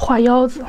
画腰子。